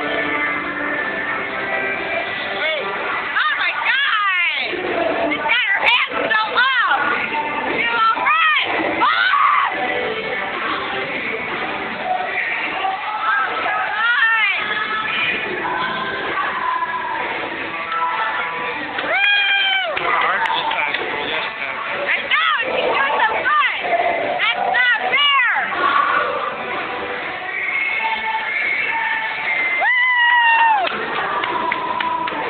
out!